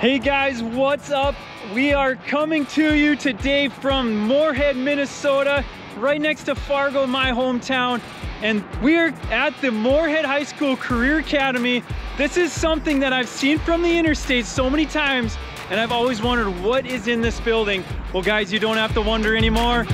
Hey guys, what's up? We are coming to you today from Moorhead, Minnesota, right next to Fargo, my hometown. And we're at the Moorhead High School Career Academy. This is something that I've seen from the interstate so many times, and I've always wondered what is in this building. Well guys, you don't have to wonder anymore.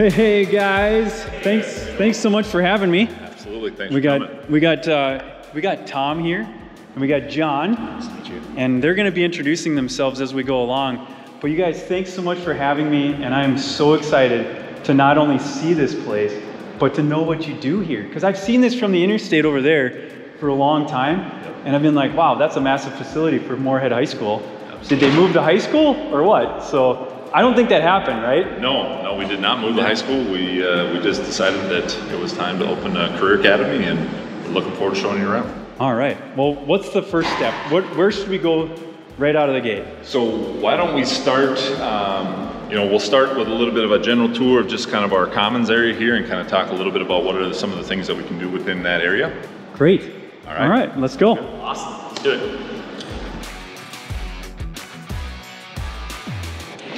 Hey, guys, thanks, thanks so much for having me. Absolutely, thanks We for got coming. we got uh, we got Tom here, and we got John, Nice to meet you. and they're going to be introducing themselves as we go along. But you guys, thanks so much for having me, and I am so excited to not only see this place, but to know what you do here. Because I've seen this from the interstate over there for a long time, and I've been like, wow, that's a massive facility for Moorhead High School. Did they move to high school or what? So I don't think that happened, right? No, no, we did not move to high school. We uh, we just decided that it was time to open a career academy, and we're looking forward to showing you around. All right. Well, what's the first step? What, where should we go right out of the gate? So why don't we start? Um, you know, we'll start with a little bit of a general tour of just kind of our commons area here, and kind of talk a little bit about what are some of the things that we can do within that area. Great. All right. All right, let's go. Awesome. Let's do it.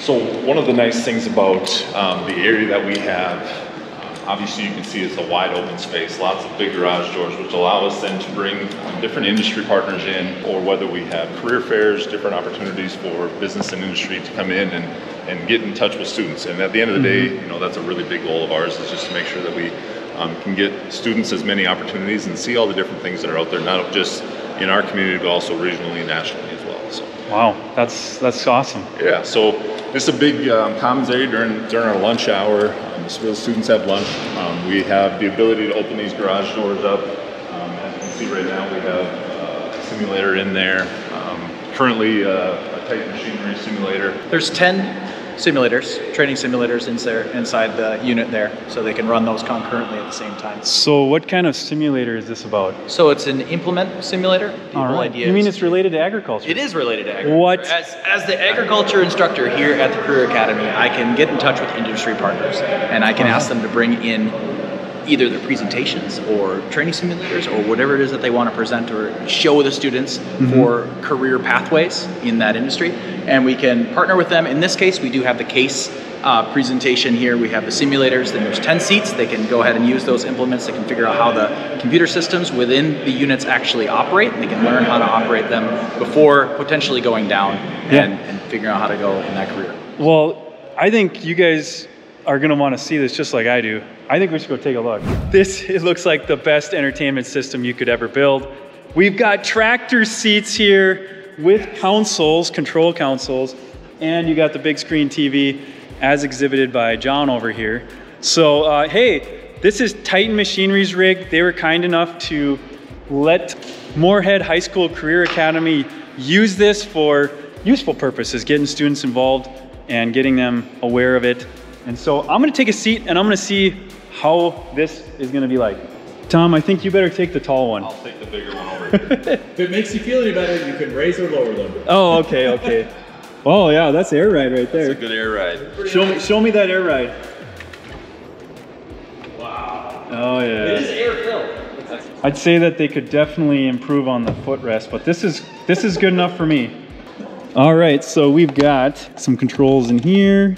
So one of the nice things about um, the area that we have, uh, obviously you can see it's a wide open space, lots of big garage doors, which allow us then to bring um, different industry partners in, or whether we have career fairs, different opportunities for business and industry to come in and, and get in touch with students. And at the end of the day, you know, that's a really big goal of ours is just to make sure that we um, can get students as many opportunities and see all the different things that are out there, not just in our community, but also regionally and nationally as well. So. Wow, that's that's awesome. Yeah, so it's a big um, commons area during during our lunch hour. Um, so the students have lunch. Um, we have the ability to open these garage doors up. Um, as you can see right now, we have uh, a simulator in there. Um, currently, uh, a Titan machinery simulator. There's 10 simulators, training simulators in there, inside the unit there, so they can run those concurrently at the same time. So, what kind of simulator is this about? So it's an implement simulator. The All whole idea You mean it's related to agriculture? It is related to agriculture. What? As, as the agriculture instructor here at the Career Academy, I can get in touch with industry partners and I can uh-huh. ask them to bring in either their presentations or training simulators or whatever it is that they want to present or show the students for career pathways in that industry. And we can partner with them. In this case, we do have the case uh, presentation here. We have the simulators, then there's 10 seats. They can go ahead and use those implements. They can figure out how the computer systems within the units actually operate. They can learn how to operate them before potentially going down Yeah. and, and figuring out how to go in that career. Well, I think you guys are want to see this just like I do. I think we should go take a look. This it looks like the best entertainment system you could ever build. We've got tractor seats here with consoles, control consoles, and you got the big screen TV as exhibited by John over here. So, uh, hey, this is Titan Machinery's rig. They were kind enough to let Moorhead High School Career Academy use this for useful purposes, getting students involved and getting them aware of it. And so I'm gonna take a seat and I'm gonna see how this is gonna be like. Tom, I think you better take the tall one. I'll take the bigger one over here. If it makes you feel any better, you can raise or lower them. Oh, okay, okay. Oh yeah, that's air ride right there. It's a good air ride. Show me, show me that air ride. Wow. Oh yeah. It is air filled. I'd say that they could definitely improve on the footrest, but this is this is good enough for me. All right, so we've got some controls in here.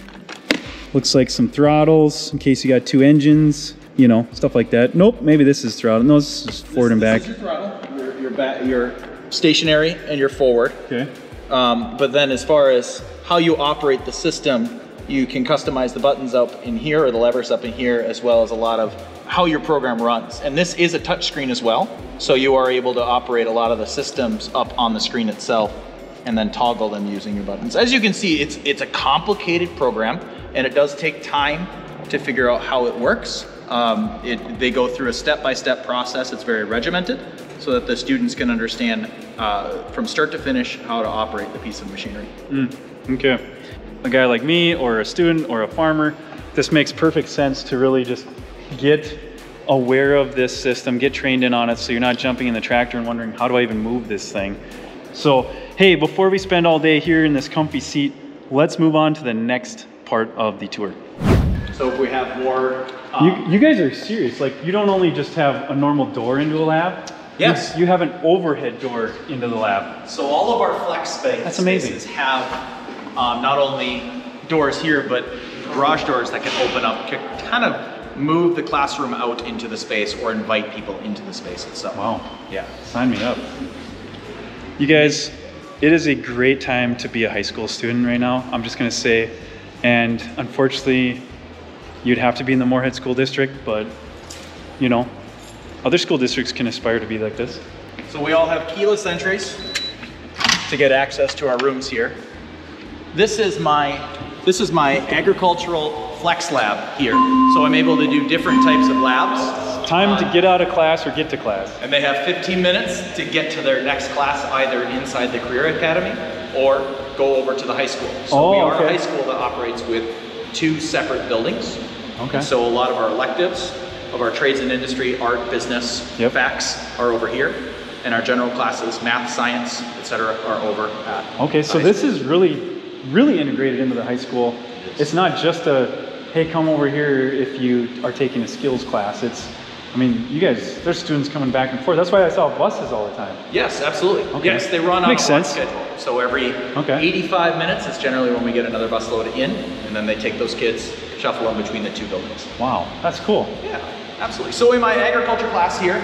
Looks like some throttles in case you got two engines, you know, stuff like that. Nope, maybe this is throttle. No, this is forward and back. This is your throttle. Your, your, ba- your stationary and your forward. Okay. Um, but then as far as how you operate the system, you can customize the buttons up in here or the levers up in here, as well as a lot of how your program runs. And this is a touch screen as well, so you are able to operate a lot of the systems up on the screen itself and then toggle them using your buttons. As you can see, it's, it's a complicated program and it does take time to figure out how it works. Um, it, they go through a step-by-step process. It's very regimented so that the students can understand uh, from start to finish how to operate the piece of machinery. Okay. A guy like me, or a student, or a farmer, this makes perfect sense to really just get aware of this system, get trained in on it so you're not jumping in the tractor and wondering, how do I even move this thing? So, hey, before we spend all day here in this comfy seat, let's move on to the next part of the tour. So if we have more, um, You, you guys are serious. Like, you don't only just have a normal door into a lab. you- Yes. You, have an overhead door into the lab. so all of our flex space That's amazing. spaces have um, not only doors here, but garage doors that can open up, to kind of move the classroom out into the space or invite people into the space itself. Wow. Yeah. Sign me up. You guys, it is a great time to be a high school student right now. I'm just going to say, and unfortunately, you'd have to be in the Moorhead School District, but you know, other school districts can aspire to be like this. So we all have keyless entries to get access to our rooms here. This is my this is my agricultural flex lab here. So I'm able to do different types of labs. Time to get out of class or get to class. And they have 15 minutes to get to their next class either inside the Career Academy or go over to the high school. So Oh, we are okay. a high school that operates with two separate buildings. Okay. And so a lot of our electives of our trades and industry, art, business, Yep. facts are over here. And our general classes, math, science, etc., are over at Okay, so this school. is really, really integrated into the high school. It's not just a, hey, come over here if you are taking a skills class. It's, I mean, you guys, there's students coming back and forth. That's why I saw buses all the time. Yes, absolutely. Okay. Yes, they run on Makes a block sense. schedule. So every Okay. 85 minutes is generally when we get another bus load in, and then they take those kids, shuffle them between the two buildings. Wow, that's cool. Yeah, absolutely. So in my agriculture class here,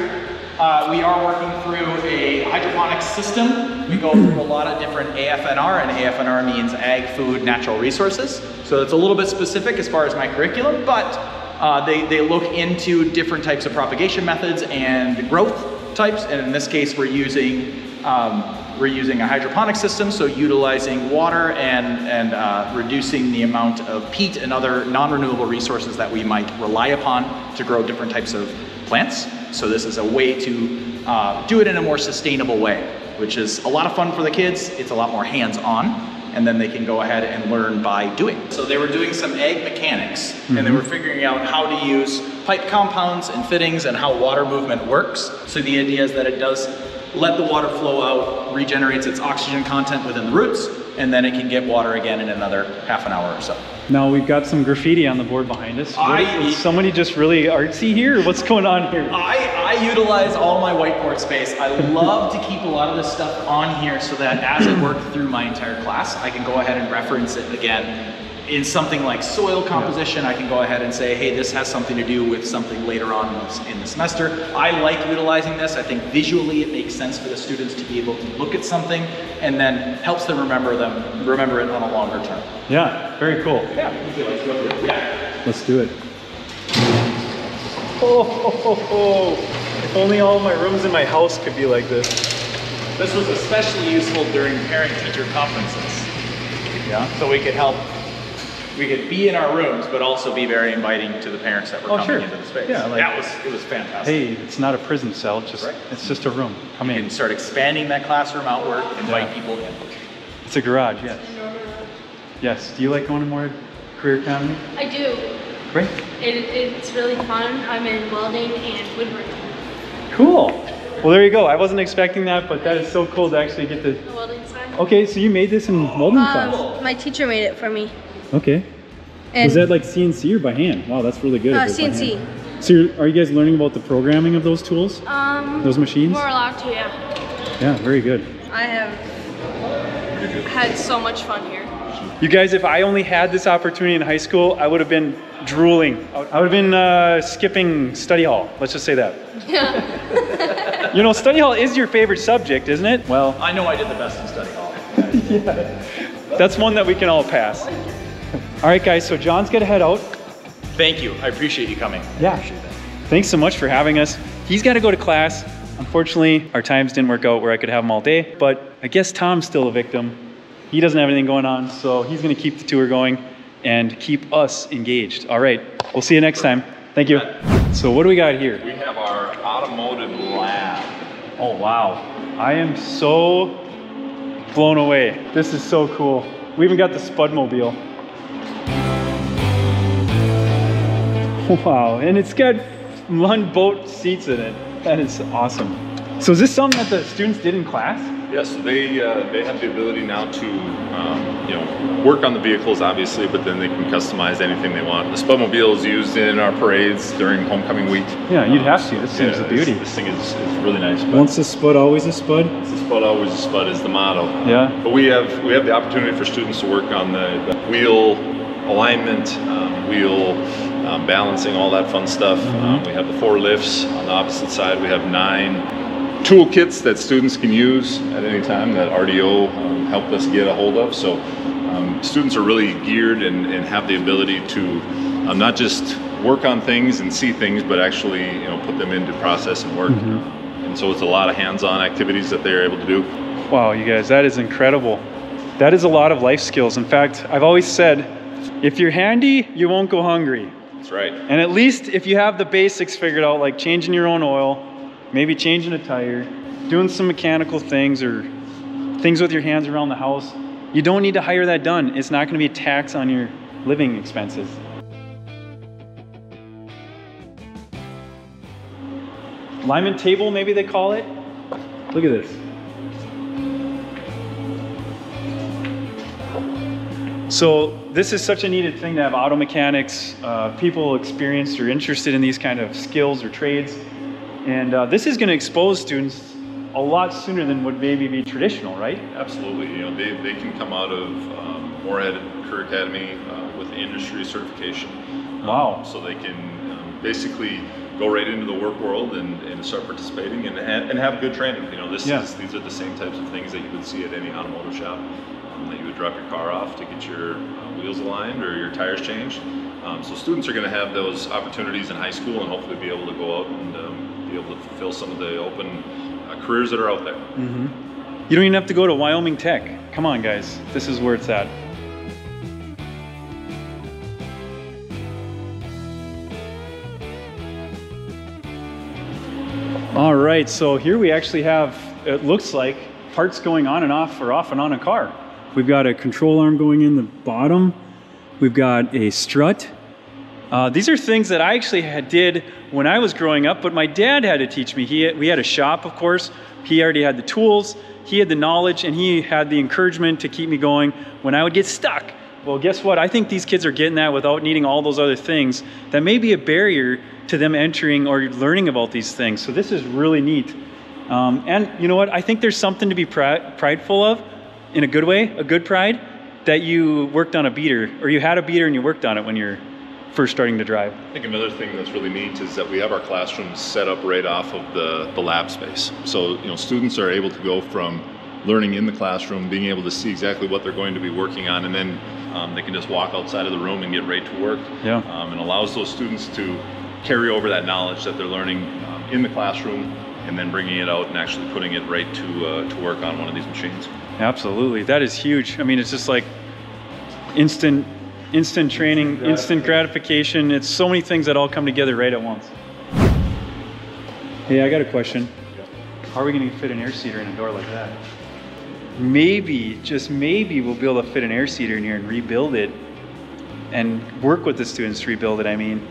uh, we are working through a hydroponic system. We go through a lot of different AFNR, and AFNR means Ag, Food, Natural Resources. So it's a little bit specific as far as my curriculum, but uh, they, they look into different types of propagation methods and growth types. And in this case, we're using um, we're using a hydroponic system, so utilizing water and, and uh, reducing the amount of peat and other non-renewable resources that we might rely upon to grow different types of plants. So this is a way to uh, do it in a more sustainable way, which is a lot of fun for the kids. It's a lot more hands-on, and then they can go ahead and learn by doing. So they were doing some ag mechanics, and they mm-hmm. were figuring out how to use pipe compounds and fittings and how water movement works. So the idea is that it does let the water flow out, regenerates its oxygen content within the roots, and then it can get water again in another half an hour or so. Now we've got some graffiti on the board behind us. I- is somebody just really artsy here? What's going on here? I, I utilize all my whiteboard space. I love to keep a lot of this stuff on here so that as I work through my entire class, I can go ahead and reference it again. In something like soil composition, I can go ahead and say, hey, this has something to do with something later on in the- semester. I like utilizing this. I think visually it makes sense for the students to be able to look at something and then helps them remember them, remember it on a longer term. Yeah, very cool. Yeah, if you like to go through it. Yeah. Let's do it. Oh, ho, ho, ho. if only all my rooms in my house could be like this. This was especially useful during parent-teacher conferences. Yeah. So we could help, we could be in our rooms, but also be very inviting to the parents that were Oh, coming sure. into the space. Yeah, like- that was, it was fantastic. Hey, it's not a prison cell. Just Right. it's just a room. Come You in. can start expanding that classroom outward, invite Yeah. people in. It's a garage. Yes. Yes. Do you like going to more career academy? I do. Great. It, it's really fun. I'm in welding and woodworking. Cool. Well, there you go. I wasn't expecting that, but that is so cool to actually get to. The welding side. Okay, so you made this in welding class. Um, my teacher made it for me. Okay. And Was that like CNC or by hand? Wow, that's really good. Uh, if it's by CNC. So, you're, are you guys learning about the programming of those tools? um, Those machines? We're allowed to, yeah. Yeah, very good. I have had so much fun here. You guys, if I only had this opportunity in high school, I would have been drooling. I would have been uh, skipping study hall. Let's just say that. Yeah. You know, study hall is your favorite subject, isn't it? Well, I know I did the best in study hall. yeah. that's one that we can all pass. All right, guys, so John's gonna head out. Thank you. I appreciate you coming. Yeah. Thanks so much for having us. He's got to go to class. Unfortunately, our times didn't work out where I could have him all day, but I guess Tom's still a victim. He doesn't have anything going on, so he's going to keep the tour going and keep us engaged. All right, we'll see you next time. Thank you. So, what do we got here? We have our automotive lab. Oh, wow. I am so blown away. This is so cool. We even got the Spudmobile. Wow, and it's got one boat seats in it. That is awesome. So is this something that the students did in class? Yes, so they uh, they have the ability now to um, you know work on the vehicles obviously, but then they can customize anything they want. The Spudmobile is used in our parades during homecoming week. Yeah, you'd have to. This thing's a beauty. This, this thing is, is really nice. But Once a spud, always a spud. the Spud always a Spud is the motto. Yeah. But we have we have the opportunity for students to work on the, the wheel alignment, um, wheel um, balancing, all that fun stuff. Um, we have the four lifts on the opposite side. We have nine toolkits that students can use at any time that RDO um, helped us get a hold of. So um, students are really geared and, and have the ability to um, not just work on things and see things, but actually you know put them into process and work. And so it's a lot of hands-on activities that they're able to do. Wow, you guys, that is incredible. That is a lot of life skills. In fact, I've always said, if you're handy, you won't go hungry. That's right. And at least if you have the basics figured out, like changing your own oil, maybe changing a tire, doing some mechanical things or things with your hands around the house, you don't need to hire that done. It's not going to be a tax on your living expenses. Lyman table, maybe they call it. Look at this. So this is such a needed thing to have auto mechanics, uh, people experienced or interested in these kind of skills or trades. And uh, this is going to expose students a lot sooner than would maybe be traditional, right? Absolutely. You know, they, they can come out of um, Moorhead Career Academy uh, with industry certification. Um, Wow. So they can um, basically go right into the work world and, and start participating and, and have good training. You know, this Yeah. is, these are the same types of things that you would see at any automotive shop. Um, that you would drop your car off to get your uh, wheels aligned or your tires changed. Um, so students are going to have those opportunities in high school and hopefully be able to go out and um, be able to fulfill some of the open uh, careers that are out there. You don't even have to go to Wyoming Tech. Come on, guys. This is where it's at. All right, so here we actually have, it looks like, parts going on and off or off and on a car. We've got a control arm going in the bottom. We've got a strut. Uh, these are things that I actually had, did when I was growing up, but my dad had to teach me. He, we had a shop, of course. He already had the tools, he had the knowledge, and he had the encouragement to keep me going when I would get stuck. Well, guess what? I think these kids are getting that without needing all those other things that may be a barrier to them entering or learning about these things. So this is really neat. Um, and you know what? I think there's something to be pri- prideful of in a good way, a good pride, that you worked on a beater or you had a beater and you worked on it when you're first starting to drive. I think another thing that's really neat is that we have our classrooms set up right off of the, the lab space. So, you know, students are able to go from learning in the classroom, being able to see exactly what they're going to be working on, and then um, they can just walk outside of the room and get right to work. Yeah. Um, and allows those students to carry over that knowledge that they're learning um, in the classroom and then bringing it out and actually putting it right to, uh, to work on one of these machines. Absolutely. That is huge. I mean, it's just like instant instant training, instant gratification. It's so many things that all come together right at once. Hey, I got a question. How are we going to fit an air seeder in a door like that? Maybe, just maybe, we'll be able to fit an air seeder in here and rebuild it and work with the students to rebuild it. I mean,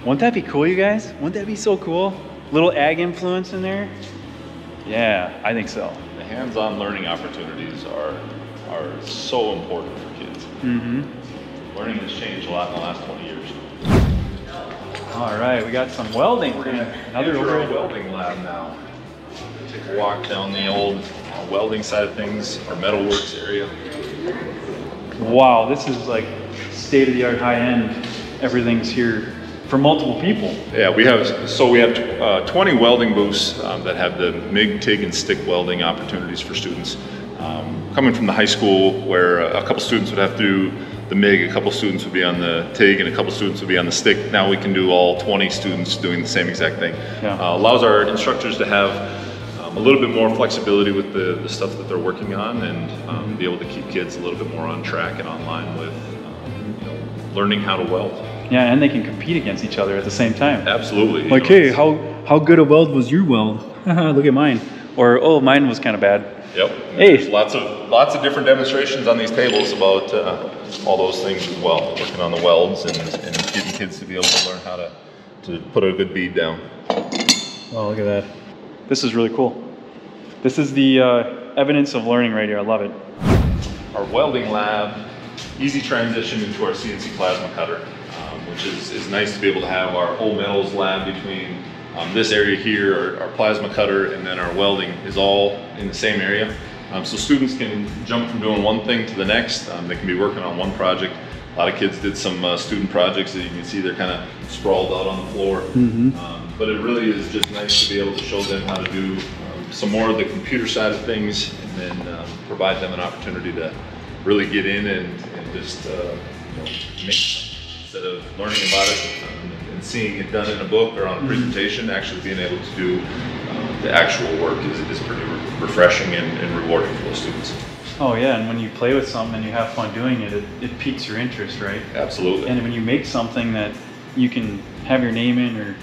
wouldn't that be cool, you guys? Wouldn't that be so cool? Little ag influence in there? Yeah, I think so. The hands-on learning opportunities are, are so important for kids. Mm-hmm. Learning has changed a lot in the last 20 years. All right, we got some welding. We're gonna another Enter our welding lab now. Take a walk down the old uh, welding side of things, our metalworks area. Wow, this is like state of the art, high end. Everything's here for multiple people. Yeah, we have, so we have uh, 20 welding booths um, that have the MIG, TIG, and stick welding opportunities for students. Um, coming from the high school where a couple students would have to do the MIG, a couple students would be on the TIG, and a couple students would be on the stick. Now we can do all 20 students doing the same exact thing. Yeah. Uh, allows our instructors to have um, a little bit more flexibility with the, the stuff that they're working on and um, be able to keep kids a little bit more on track and online with um, you know, learning how to weld. Yeah, and they can compete against each other at the same time. Absolutely. Like, hey, how how good a weld was your weld? Look at mine. Or oh, mine was kind of bad. Yep. Hey. There's lots of lots of different demonstrations on these tables about uh, all those things as well. Working on the welds and, and getting kids to be able to learn how to to put a good bead down. Oh, look at that. This is really cool. This is the uh, evidence of learning right here. I love it. Our welding lab, easy transition into our CNC plasma cutter, which is, is nice to be able to have our whole metals lab between um, this area here, our, our plasma cutter, and then our welding is all in the same area. Um, so students can jump from doing one thing to the next. Um, they can be working on one project. A lot of kids did some uh, student projects that you can see they're kind of sprawled out on the floor. Um, but it really is just nice to be able to show them how to do um, some more of the computer side of things and then um, provide them an opportunity to really get in and, and just uh, you know, make instead of learning about it um, and seeing it done in a book or on a presentation, actually being able to do um, the actual work is, is pretty re- refreshing and, and rewarding for the students. Oh yeah, and when you play with something and you have fun doing it, it, it piques your interest, right? Absolutely. And when you make something that you can have your name in or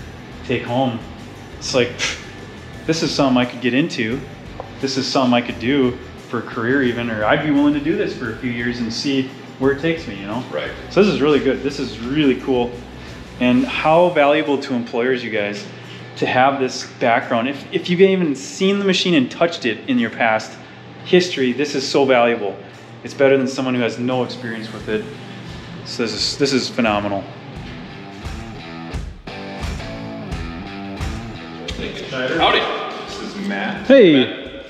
take home, it's like, pff, this is something I could get into. This is something I could do for a career even, or I'd be willing to do this for a few years and see where it takes me, you know? Right. So this is really good. This is really cool. And how valuable to employers, you guys, to have this background. If, if you've even seen the machine and touched it in your past history, this is so valuable. It's better than someone who has no experience with it. So this is, this is phenomenal. Howdy. This is Matt. Hey,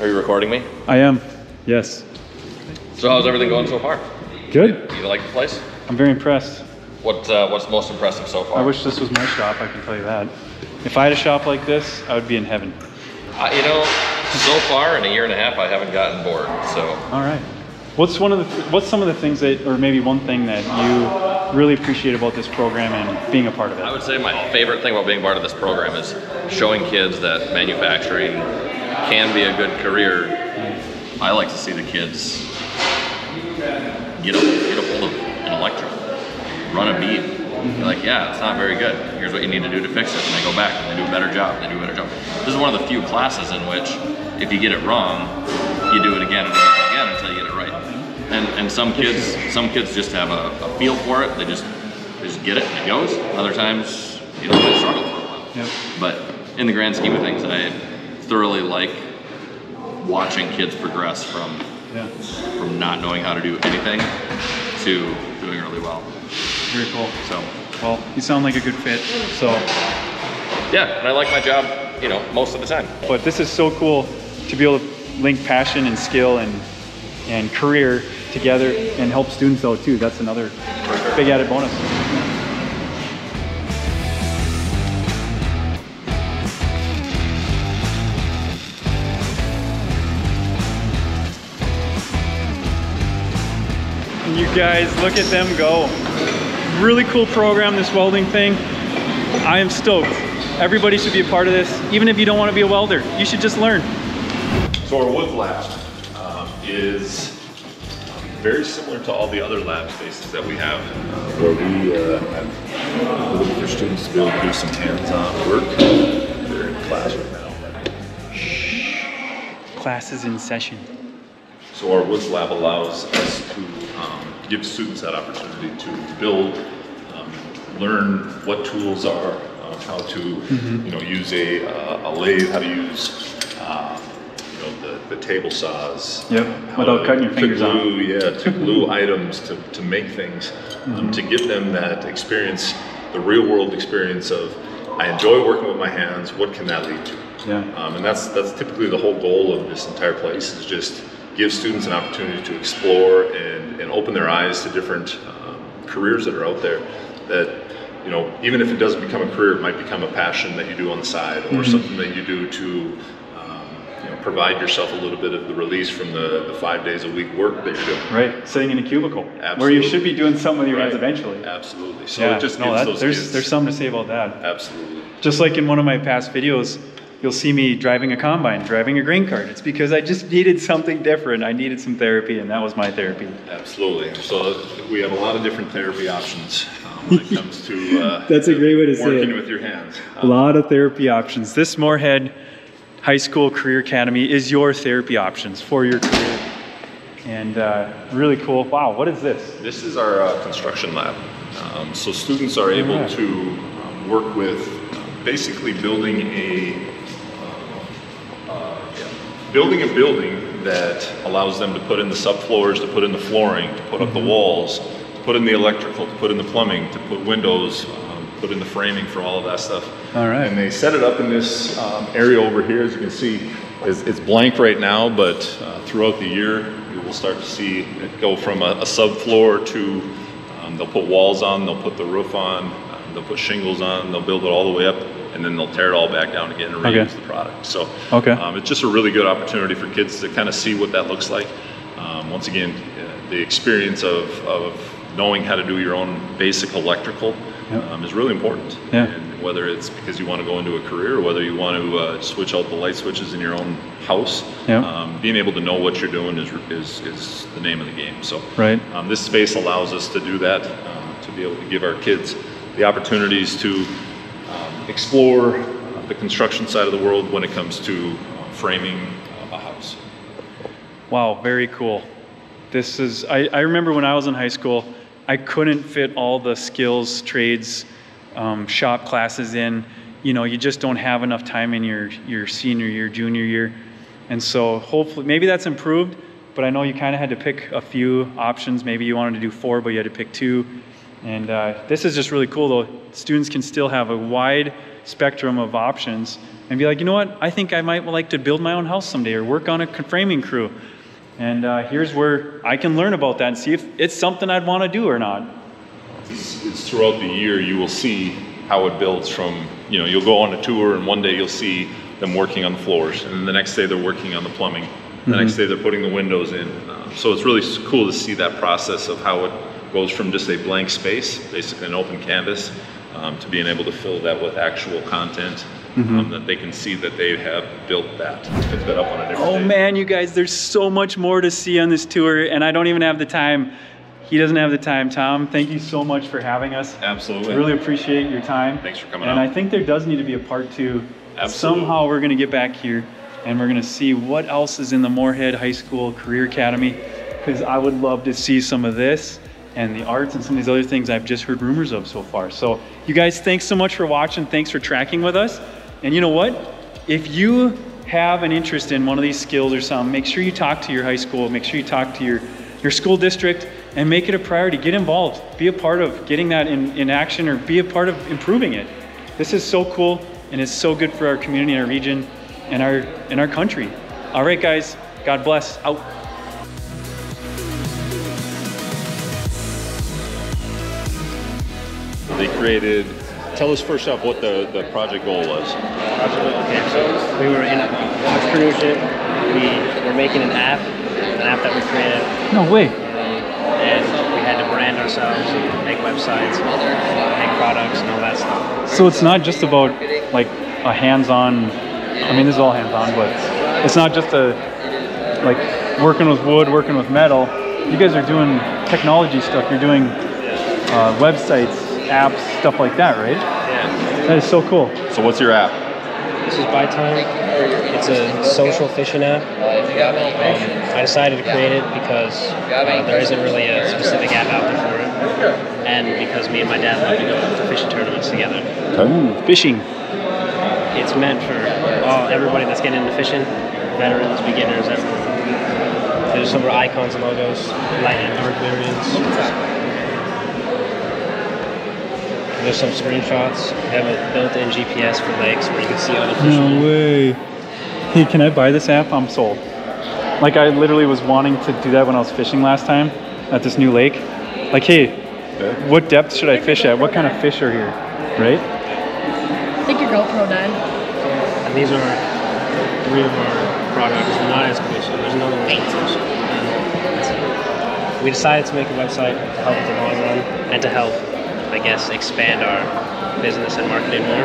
Are you recording me? I am. Yes. So how's everything going so far? Good. You like the place? I'm very impressed. What uh, What's most impressive so far? I wish this was my shop, I can tell you that. If I had a shop like this, I would be in heaven. I, you know, so far in a year and a half, I haven't gotten bored. So All right. What's one of the what's some of the things that or maybe one thing that you really appreciate about this program and being a part of it? I would say my favorite thing about being part of this program is showing kids that manufacturing can be a good career. I like to see the kids get a, get a hold of an electrode, run a bead. Be like, yeah, it's not very good. Here's what you need to do to fix it. And they go back and they do a better job. They do a better job. This is one of the few classes in which, if you get it wrong, you do it again and again and again until you get it right. And and some kids, some kids just have a, a feel for it. They just they just get it and it goes. Other times, you know, they struggle for a while. Yep. But in the grand scheme of things, I thoroughly like watching kids progress from Yeah. from not knowing how to do anything to doing really well. Very cool. So Well, you sound like a good fit. So, yeah, and I like my job, you know, most of the time. but this is so cool to be able to link passion and skill and and career together and help students out too. That's another big added bonus. You guys, look at them go. Really cool program, this welding thing. I am stoked. Everybody should be a part of this. Even if you don't want to be a welder, you should just learn. So our wood lab um, is very similar to all the other lab spaces that we have, where we uh, have for students to be able to do some hands-on work. They're in class right now. Classes in session. So our woods lab allows us to give students that opportunity to build, um, learn what tools are, uh, how to you know use a, uh, a lathe, how to use uh, you know the, the table saws. Yep, um, without to- cutting your fingers glue, Yeah, to glue items to, to make things, Mm-hmm. um, to give them that experience, the real world experience of I enjoy working with my hands. What can that lead to? Yeah. Um, and that's that's typically the whole goal of this entire place is just give students an opportunity to explore and, and open their eyes to different um, careers that are out there. That you know, even if it doesn't become a career, it might become a passion that you do on the side or something that you do to um, you know, provide yourself a little bit of the release from the, the five days a week work that you're doing. Right, sitting in a cubicle where you should be doing something with your hands Right. eventually. Absolutely. So yeah, it just no, gives that, those there's kids there's something to say about that. absolutely. Just like in one of my past videos, you'll see me driving a combine, driving a grain cart. It's because I just needed something different. I needed some therapy, and that was my therapy. Absolutely. So we have a lot of different therapy options um, when it comes to uh, That's a great way to say working it. with your hands. A lot of therapy options. This Moorhead High School Career Academy is your therapy options for your career. And uh, really cool. Wow, what is this? This is our uh, construction lab. Um, so students are able to um, work with uh, basically building a, um, building a building that allows them to put in the subfloors, to put in the flooring, to put up the walls, to put in the electrical, to put in the plumbing, to put windows, um, put in the framing for all of that stuff. All right. And they set it up in this um, area over here, as you can see. It's, it's blank right now, but uh, throughout the year, you will start to see it go from a, a subfloor to um, they'll put walls on, they'll put the roof on, they'll put shingles on, they'll build it all the way up, and then they'll tear it all back down again and Okay. reuse the product. So Okay. um, it's just a really good opportunity for kids to kind of see what that looks like. Um, once again, uh, the experience of, of knowing how to do your own basic electrical Yep. um, is really important. Yeah. And whether it's because you want to go into a career or whether you want to uh, switch out the light switches in your own house, Yeah. um, being able to know what you're doing is, is, is the name of the game. So Right. um, this space allows us to do that, um, to be able to give our kids the opportunities to explore uh, the construction side of the world when it comes to uh, framing uh, a house. Wow, very cool. This is, I, I remember when I was in high school, I couldn't fit all the skills, trades, um, shop classes in. You know, you just don't have enough time in your, your senior year, junior year. And so hopefully, maybe that's improved, but I know you kind of had to pick a few options. Maybe you wanted to do four, but you had to pick two. And uh, this is just really cool, though. Students can still have a wide spectrum of options and be like, you know what? I think I might like to build my own house someday or work on a framing crew. And uh, here's where I can learn about that and see if it's something I'd want to do or not. It's, it's throughout the year you will see how it builds from, you know, you'll go on a tour and one day you'll see them working on the floors and then the next day they're working on the plumbing. The next day they're putting the windows in. Uh, so it's really cool to see that process of how it goes from just a blank space, basically an open canvas, um, to being able to fill that with actual content um, that they can see that they have built that, put that up on a different Oh day. man, you guys, there's so much more to see on this tour, and I don't even have the time. He doesn't have the time. Tom, thank you so much for having us. Absolutely. Really appreciate your time. Thanks for coming And out. I think there does need to be a part two. Absolutely. Somehow we're going to get back here and we're going to see what else is in the Moorhead High School Career Academy because I would love to see some of this and the arts and some of these other things I've just heard rumors of so far. So, you guys, thanks so much for watching. Thanks for tracking with us. And you know what? If you have an interest in one of these skills or something, make sure you talk to your high school, make sure you talk to your, your school district, and make it a priority. Get involved. Be a part of getting that in, in action or be a part of improving it. This is so cool and it's so good for our community and our region and our and our country. All right, guys. God bless. Out. Created, tell us first off what the, the project goal was. Okay, so we were in entrepreneurship. We were making an app, an app that we created, No way. and we had to brand ourselves, make websites, make products, and all that stuff. So it's not just about like a hands-on. I mean, this is all hands-on, but it's not just a like working with wood, working with metal. You guys are doing technology stuff. You're doing uh, websites, apps, stuff like that, right? Yeah. That is so cool. So what's your app? This is Buy Time. It's a social fishing app. Um, I decided to create it because uh, there isn't really a specific app out there for it, and because me and my dad love to go to fishing tournaments together. Ooh, fishing. It's meant for all everybody that's getting into fishing, veterans, beginners, everyone. There's some icons and logos, light and dark variants. There's some screenshots. We have a built-in GPS for lakes where you can see all the fishing. No way. Hey, can I buy this app? I'm sold. Like I literally was wanting to do that when I was fishing last time at this new lake. Like, hey, what depth should I fish at? What kind of fish are here? Right? I think your GoPro died. And these are three of our products. Not as commission. There's another one. that's commission. We decided to make a website to help with the long run and to help, I guess, expand our business and marketing more.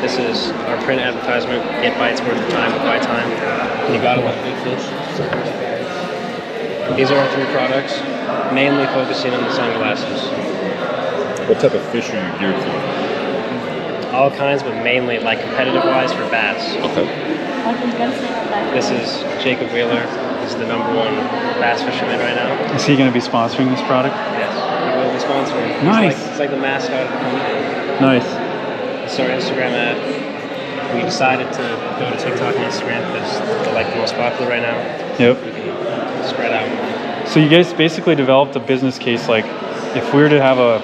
This is our print advertisement. Get bites worth of time with buy time. You gotta love big fish. These are our three products, mainly focusing on the sunglasses. What type of fish are you geared for? All kinds, but mainly like competitive wise for bass. Okay. This is Jacob Wheeler. He's the number one bass fisherman right now. Is he going to be sponsoring this product? Yes. He sponsoring. He's Nice. like, he's like the mascot of the company. Nice. It's our Instagram ad. we decided to go to TikTok and Instagram because they're like the most popular right now. Yep. We can spread out. So you guys basically developed a business case like if we were to have a,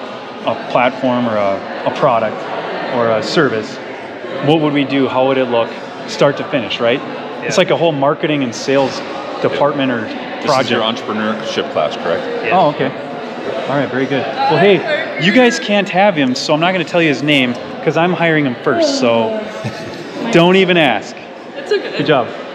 a platform or a, a product or a service, what would we do? How would it look? Start to finish, right? It's like a whole marketing and sales department or project. This is your entrepreneurship class, correct? Yeah. Oh, okay. All right, very good. Well, hey, you guys can't have him, so I'm not going to tell you his name because I'm hiring him first. So oh. don't even ask. It's okay. Good job.